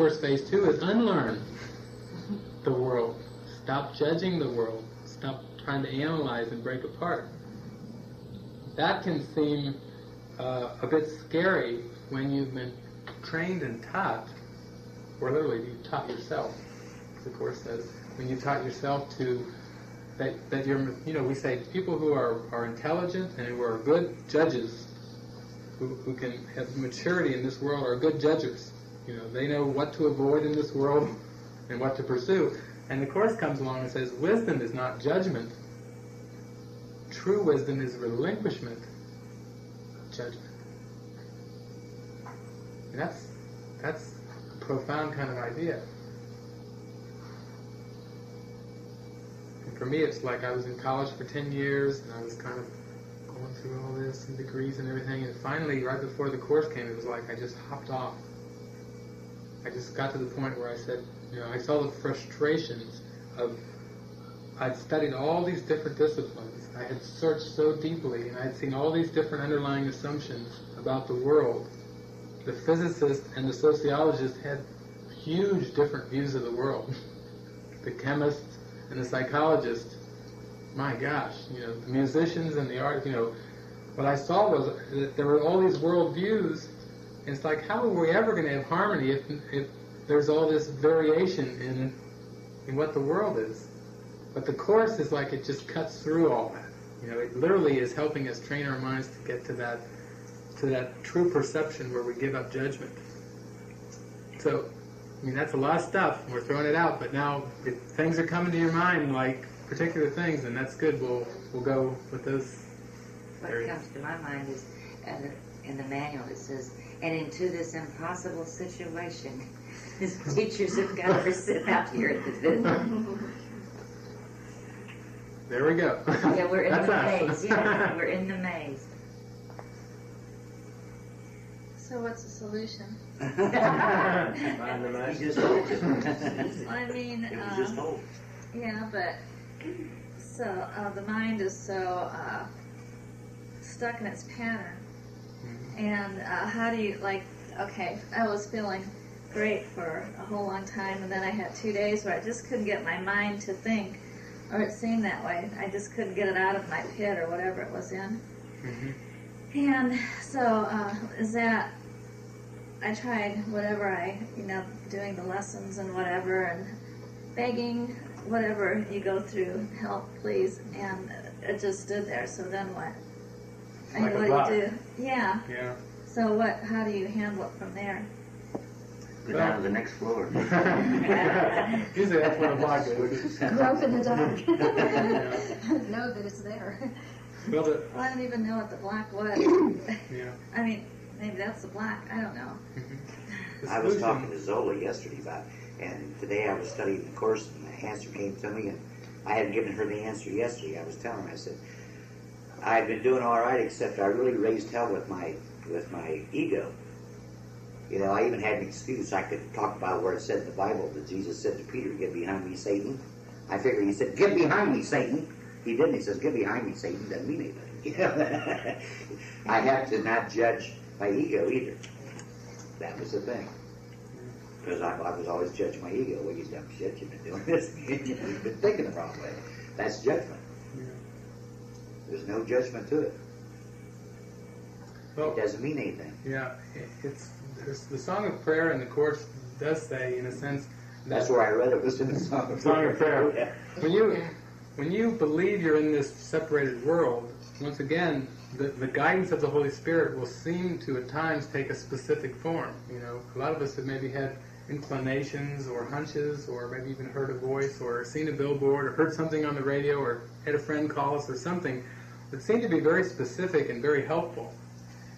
course, phase two is unlearn the world. Stop judging the world. Stop trying to analyze and break apart. That can seem uh, a bit scary when you've been trained and taught, or literally you taught yourself, as the Course says, when you taught yourself to, that, that you're, you know, we say people who are, are intelligent and who are good judges, who, who can have maturity in this world are good judges. You know, they know what to avoid in this world and what to pursue. And the Course comes along and says, wisdom is not judgment. True wisdom is relinquishment of judgment. And that's that's a profound kind of idea. And for me, it's like I was in college for 10 years, and I was kind of going through all this and degrees and everything, and finally, right before the course came, it was like I just hopped off. I just got to the point where I said, you know, I saw the frustrations of I'd studied all these different disciplines. I had searched so deeply, and I'd seen all these different underlying assumptions about the world. The physicist and the sociologist had huge different views of the world. the chemist and the psychologist, my gosh, you know, the musicians and the art, you know, what I saw was that there were all these world views, it's like, how are we ever going to have harmony if, if there's all this variation in in what the world is? But the course is like it just cuts through all that. You know, it literally is helping us train our minds to get to that to that true perception where we give up judgment. So, I mean, that's a lot of stuff. We're throwing it out, but now if things are coming to your mind, like particular things, and that's good. We'll we'll go with those. What areas. comes to my mind is, uh, in the manual it says, and into this impossible situation, his teachers have got to sit out here at the visit. There we go. Yeah, we're in the maze. Yeah, we're in the maze. So what's the solution? Find the maze. just told I mean, It was just um, yeah, but so uh, the mind is so uh, stuck in its pattern, and uh, how do you like? Okay, I was feeling great for a whole long time, and then I had two days where I just couldn't get my mind to think or it seemed that way. I just couldn't get it out of my pit or whatever it was in. Mm-hmm. And so, uh, is that I tried whatever I, you know, doing the lessons and whatever, and begging whatever you go through, help, please, and it just stood there. So then what? I Like mean, a do you do? Yeah. Yeah. So what? How do you handle it from there? Go down to the next floor. Usually that's where the block is. Grope in the dark. Know that it's there. Well, the, Well, I don't even know what the black was. yeah. I mean, maybe that's the black. I don't know. Mm-hmm. I was talking to Zola yesterday about, and today I was studying the course, and the answer came to me, and I hadn't given her the answer yesterday. I was telling her, I said, I've been doing all right, except I really raised hell with my with my ego. You know, I even had an excuse. I could talk about where it said in the Bible that Jesus said to Peter, "Get behind me, Satan." I figured he said, "Get behind me, Satan." He didn't. He says, "Get behind me, Satan." Doesn't mean anything. You know? I have to not judge my ego either. That was the thing. Because I, I was always judging my ego. Well, you dumb shit, you've been doing this. you've been thinking the wrong way. That's judgment. There's no judgment to it. Well, It doesn't mean anything. yeah, it, it's there's, the Song of Prayer in the Course does say, in a sense, that That's where I read it. Was in the Song of Song of Prayer. Yeah. when you when you believe you're in this separated world, once again, the, the guidance of the Holy Spirit will seem to at times take a specific form. You know, a lot of us have maybe had inclinations or hunches, or maybe even heard a voice, or seen a billboard, or heard something on the radio, or had a friend call us, or something that seemed to be very specific and very helpful.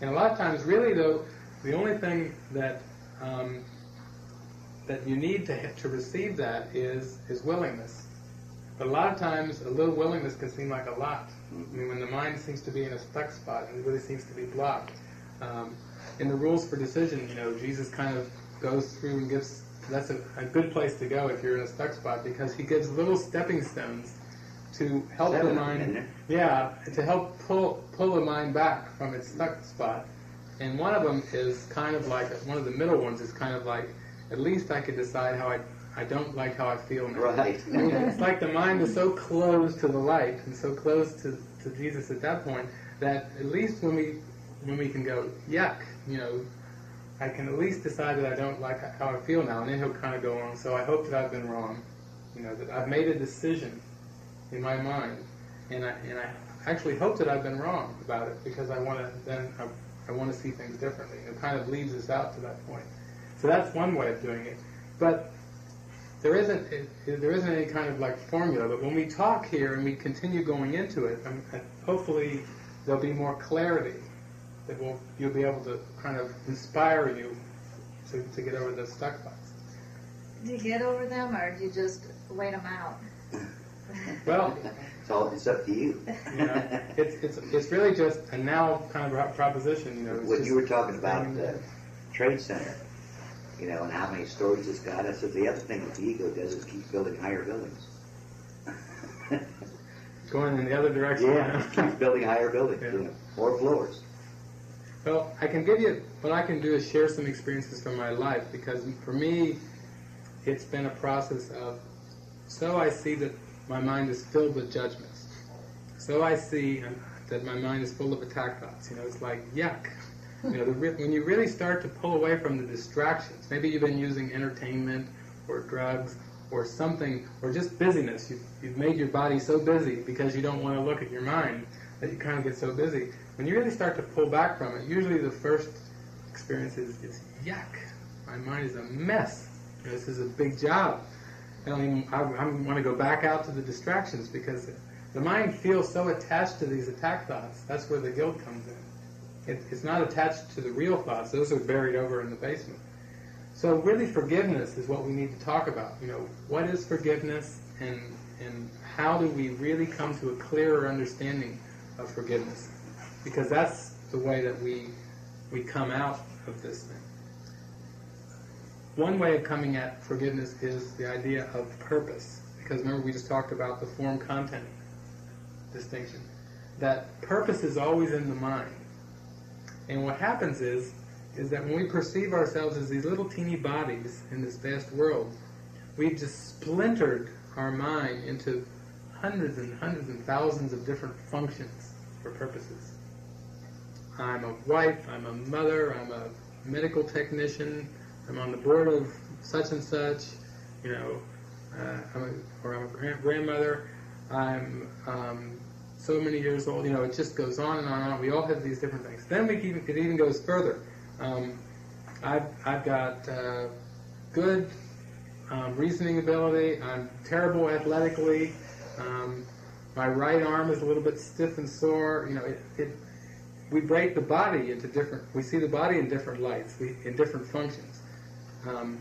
And a lot of times, really, though, the only thing that um, that you need to to receive that is is willingness. But a lot of times, a little willingness can seem like a lot. I mean, when the mind seems to be in a stuck spot and it really seems to be blocked. Um, in the rules for decision, you know, Jesus kind of goes through and gives. That's a, a good place to go if you're in a stuck spot because he gives little stepping stones to help Seven the mind. Yeah, to help pull pull the mind back from its stuck spot. And one of them is kind of like one of the middle ones is kind of like at least I could decide how I, I don't like how I feel now. Right. It's like the mind is so close to the light and so close to, to Jesus at that point that at least when we when we can go yuck, you know, I can at least decide that I don't like how I feel now, and then he'll kind of go on. So I hope that I've been wrong, you know, that I've made a decision in my mind, and I and I actually hope that I've been wrong about it because I want to then I, I want to see things differently. It kind of leads us out to that point. So that's one way of doing it, but there isn't it, there isn't any kind of like formula. But when we talk here and we continue going into it, um, uh, hopefully there'll be more clarity that will you'll be able to kind of inspire you to, to get over the stuck spots. Do you get over them, or do you just wait them out? Well, It's all, it's up to you. you know, it's it's it's really just a now kind of proposition. You know, When you were talking about the uh, trade center, you know, and how many stories it's got, I said the other thing that the ego does is keep building higher buildings. going in the other direction. Yeah, keeps building higher buildings, Yeah. you know, more floors. Well, I can give you what I can do is share some experiences from my life because for me, it's been a process of so I see that my mind is filled with judgments. So I see that my mind is full of attack thoughts. You know, it's like yuck. You know, the, when you really start to pull away from the distractions, maybe you've been using entertainment or drugs or something or just busyness. You've, you've made your body so busy because you don't want to look at your mind that you kind of get so busy. When you really start to pull back from it, usually the first experience is, is yuck. My mind is a mess. You know, this is a big job. I don't even. I, I want to go back out to the distractions because the mind feels so attached to these attack thoughts. That's where the guilt comes in. It, it's not attached to the real thoughts. Those are buried over in the basement. So really, forgiveness is what we need to talk about. You know, what is forgiveness, and and how do we really come to a clearer understanding of forgiveness? Because that's the way that we we come out of this thing. One way of coming at forgiveness is the idea of purpose. Because remember, we just talked about the form content distinction. That purpose is always in the mind. And what happens is, is that when we perceive ourselves as these little teeny bodies in this vast world, we've just splintered our mind into hundreds and hundreds and thousands of different functions or purposes. I'm a wife, I'm a mother, I'm a medical technician, I'm on the board of such and such, you know, uh, I'm a, or I'm a grand- grandmother, I'm um, so many years old, you know, it just goes on and on and on. We all have these different things. Then we even, it even goes further. Um, I've, I've got uh, good um, reasoning ability, I'm terrible athletically, um, my right arm is a little bit stiff and sore, you know, it, it we break the body into different. We see the body in different lights, we, in different functions. Um,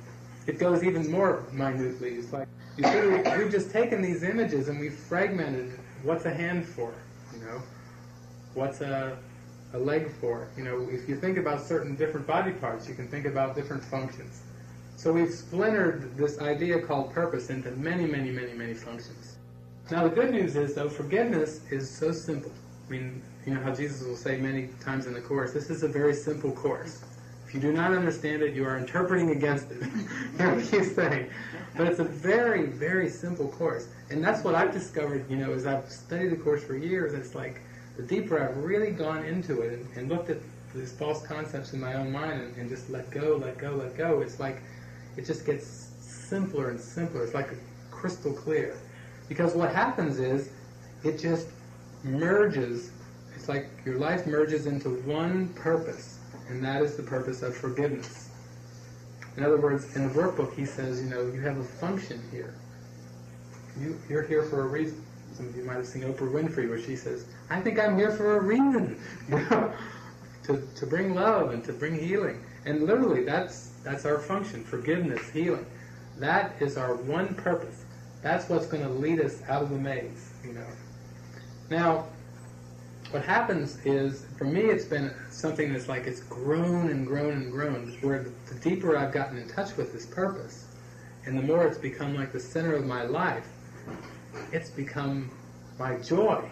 it goes even more minutely. It's like you see, we, we've just taken these images and we've fragmented. What's a hand for? You know, what's a a leg for? You know, if you think about certain different body parts, you can think about different functions. So we've splintered this idea called purpose into many, many, many, many functions. Now the good news is, though, forgiveness is so simple. I mean, you know how Jesus will say many times in the Course, this is a very simple Course. If you do not understand it, you are interpreting against it. you what he's saying. But it's a very, very simple Course. And that's what I've discovered, you know, as I've studied the Course for years, it's like the deeper I've really gone into it and, and looked at these false concepts in my own mind and, and just let go, let go, let go, it's like it just gets simpler and simpler. It's like crystal clear. Because what happens is it just merges. It's like your life merges into one purpose, and that is the purpose of forgiveness. In other words, in the workbook, he says, you know, you have a function here. You, you're here for a reason. Some of you might have seen Oprah Winfrey, where she says, "I think I'm here for a reason, you know, to, to bring love and to bring healing." And literally, that's that's our function: forgiveness, healing. That is our one purpose. That's what's going to lead us out of the maze, you know. Now, what happens is, for me, it's been something that's like it's grown and grown and grown. Where the deeper I've gotten in touch with this purpose, and the more it's become like the center of my life, it's become my joy.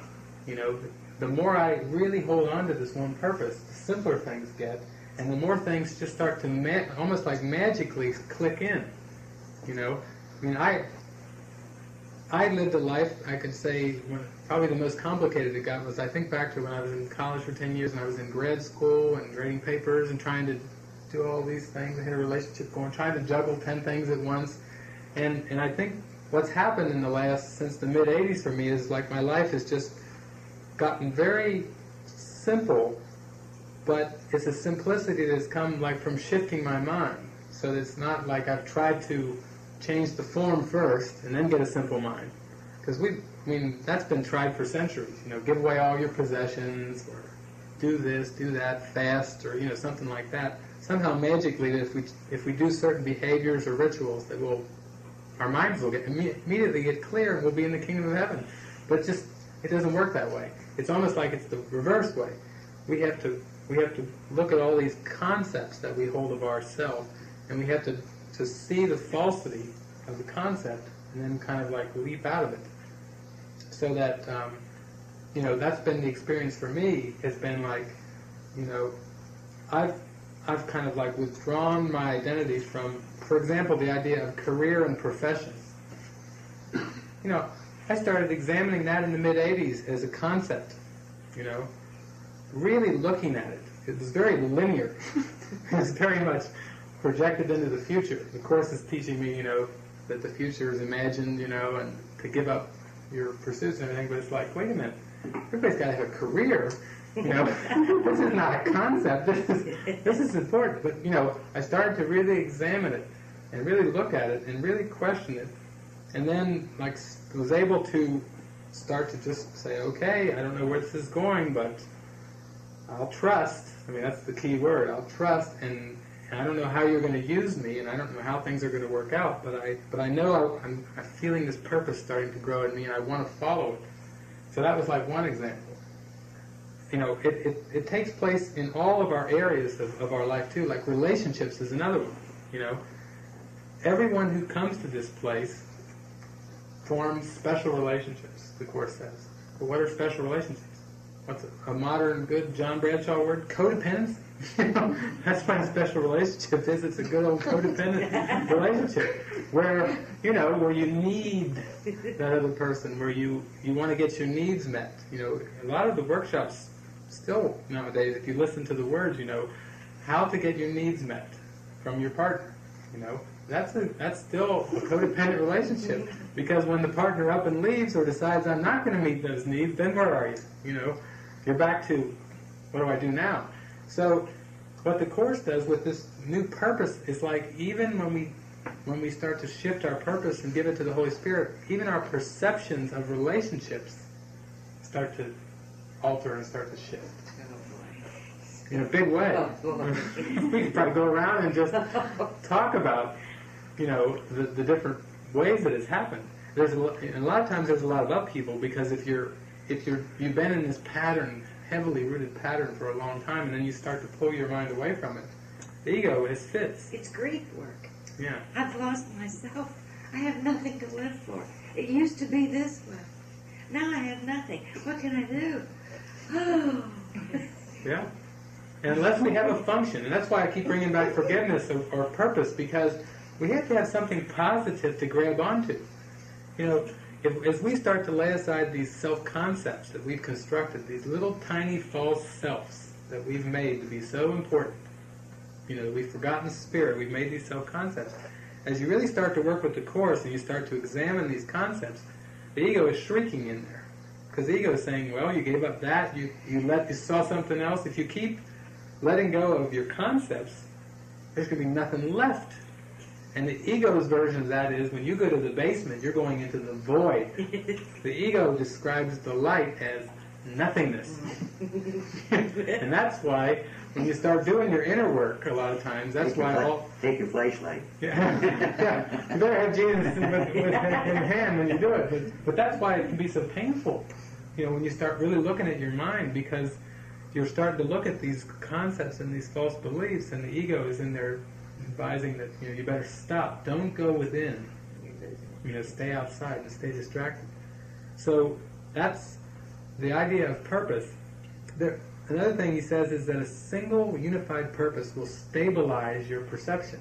You know, the more I really hold on to this one purpose, the simpler things get, and the more things just start to ma- almost like magically click in. You know, I mean, I I lived a life I could say when, probably the most complicated it got was I think back to when I was in college for ten years and I was in grad school and grading papers and trying to do all these things. I had a relationship going, trying to juggle ten things at once, and and I think what's happened in the last since the mid '80s for me is like my life has just gotten very simple, but it's a simplicity that's come like from shifting my mind. So it's not like I've tried to change the form first and then get a simple mind. Because we, I mean, that's been tried for centuries. You know, give away all your possessions or do this, do that, fast, or you know, something like that. Somehow magically, if we if we do certain behaviors or rituals, that will our minds will get immediately get clear and we'll be in the kingdom of heaven. But just it doesn't work that way. It's almost like it's the reverse way. We have to we have to look at all these concepts that we hold of ourselves, and we have to to see the falsity of the concept, and then kind of like leap out of it. So that um, you know that's been the experience for me. Has been like you know I've I've kind of like withdrawn my identity from, for example, the idea of career and profession. You know, I started examining that in the mid 80s as a concept, you know, really looking at it. It was very linear. it was very much projected into the future. The course is teaching me, you know, that the future is imagined, you know, and to give up your pursuits and everything, but it's like, wait a minute, everybody's got to have a career. You know, this is not a concept. This is this is important. But you know, I started to really examine it and really look at it and really question it, and then like was able to start to just say, okay, I don't know where this is going, but I'll trust. I mean, that's the key word. I'll trust, and, and I don't know how you're going to use me, and I don't know how things are going to work out, but I but I know I, I'm, I'm feeling this purpose starting to grow in me, and I want to follow it. So that was like one example you know, it, it, it takes place in all of our areas of, of our life too. Like relationships is another one. You know, everyone who comes to this place forms special relationships. The course says. But what are special relationships? What's a, a modern, good John Bradshaw word? Codependency. You know, that's what a special relationship is. It's a good old codependent relationship where you know where you need that other person, where you you want to get your needs met. You know, a lot of the workshops still nowadays, if you listen to the words, you know, how to get your needs met from your partner. You know, that's a that's still a codependent relationship because when the partner up and leaves or decides I'm not going to meet those needs, then where are you? You know, you're back to what do I do now? So, what the course does with this new purpose is like even when we when we start to shift our purpose and give it to the Holy Spirit, even our perceptions of relationships start to alter and start to shift in a big way. Oh, we could probably go around and just talk about, you know, the, the different ways that it's happened. There's a, lo- a lot of times there's a lot of upheaval because if you're if you're you've been in this pattern, heavily rooted pattern for a long time, and then you start to pull your mind away from it, the ego is fits. It's grief work. Yeah. I've lost myself. I have nothing to live for. It used to be this way. Now I have nothing. What can I do? Oh. Yeah. And unless we have a function, and that's why I keep bringing back forgiveness or, or purpose, because we have to have something positive to grab onto. You know, if, as we start to lay aside these self-concepts that we've constructed, these little tiny false selves that we've made to be so important, you know, we've forgotten spirit, we've made these self-concepts. As you really start to work with the Course and you start to examine these concepts, the ego is shrinking in there. Because the ego is saying, well, you gave up that, you, you let you saw something else. If you keep letting go of your concepts, there's going to be nothing left. And the ego's version of that is when you go to the basement, you're going into the void. the ego describes the light as nothingness. and that's why when you start doing your inner work a lot of times, that's Take why fla- all Take your flashlight. yeah, yeah. You better have Jesus with, with, in hand when you do it. But, but that's why it can be so painful, you know, when you start really looking at your mind because you're starting to look at these concepts and these false beliefs, and the ego is in there advising that you know you better stop. Don't go within. You know, stay outside and stay distracted. So that's the idea of purpose. There, Another thing he says is that a single unified purpose will stabilize your perception.